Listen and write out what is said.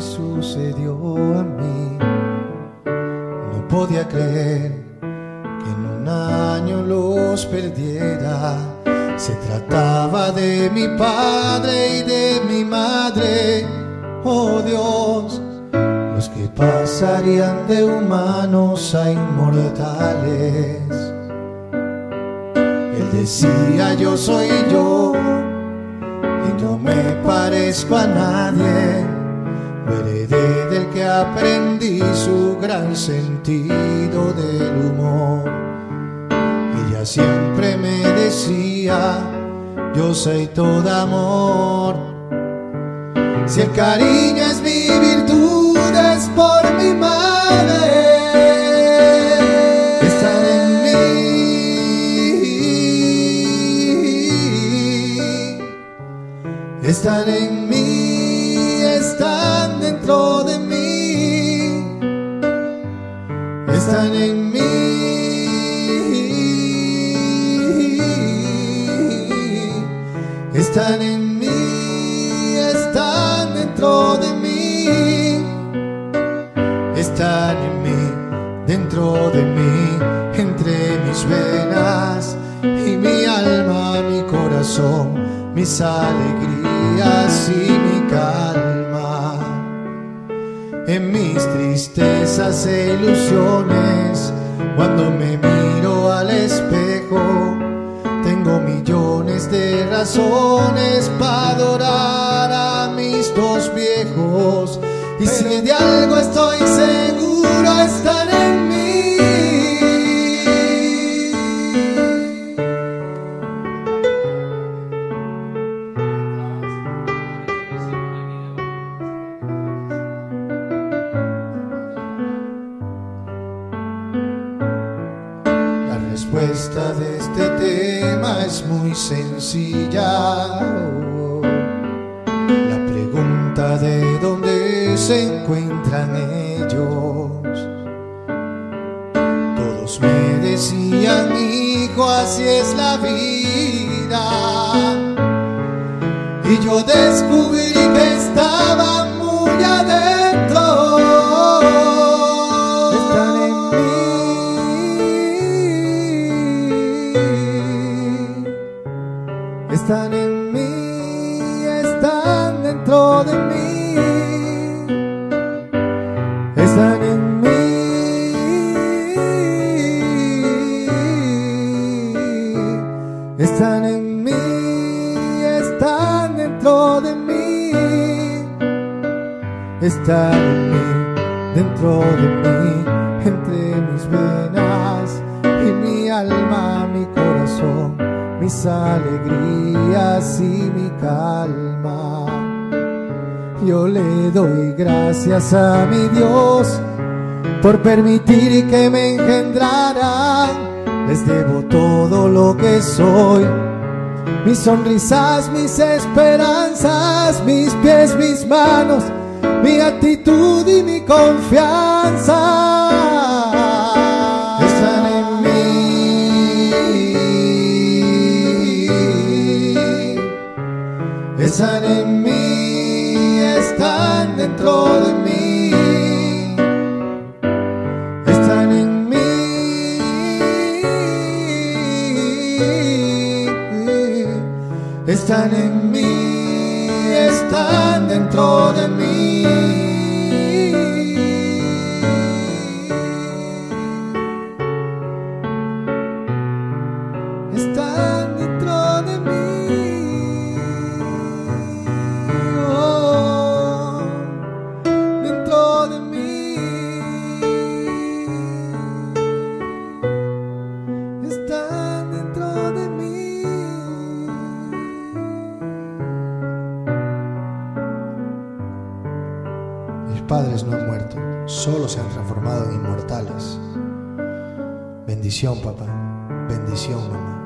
sucedió a mí. No podía creer que en un año los perdiera. Se trataba de mi padre y de mi madre, oh Dios, los que pasarían de humanos a inmortales. Él decía yo soy yo y no me parezco a nadie. Heredé del que aprendí su gran sentido del humor. Ella siempre me decía, yo soy todo amor. Si el cariño es mi virtud, es por mi madre. Están en mí, están dentro de mí. Están en mí. Están en mí, están dentro de mí. Están en mí, dentro de mí, entre mis venas y mi alma, mi corazón, mis alegrías y mi calma. En mis tristezas e ilusiones, cuando me miro al espejo, tengo millones de razones para adorar a mis dos viejos. Y si de algo estoy seguro, respuesta de este tema es muy sencilla. La pregunta de dónde se encuentran ellos. Todos me decían, hijo, así es la vida. Y yo descubrí que estaba muy adentro. Dentro de mí. Están en mí. Están en mí, están dentro de mí. Están en mí, dentro de mí, entre mis venas y mi alma, mi corazón, mis alegrías y mi calma. Yo le doy gracias a mi Dios por permitir que me engendraran. Les debo todo lo que soy. Mis sonrisas, mis esperanzas, mis pies, mis manos, mi actitud y mi confianza. Están en mí. Están en mí, Están en mí, están dentro de mí. Padres no han muerto, solo se han transformado en inmortales. Bendición, papá. Bendición, mamá.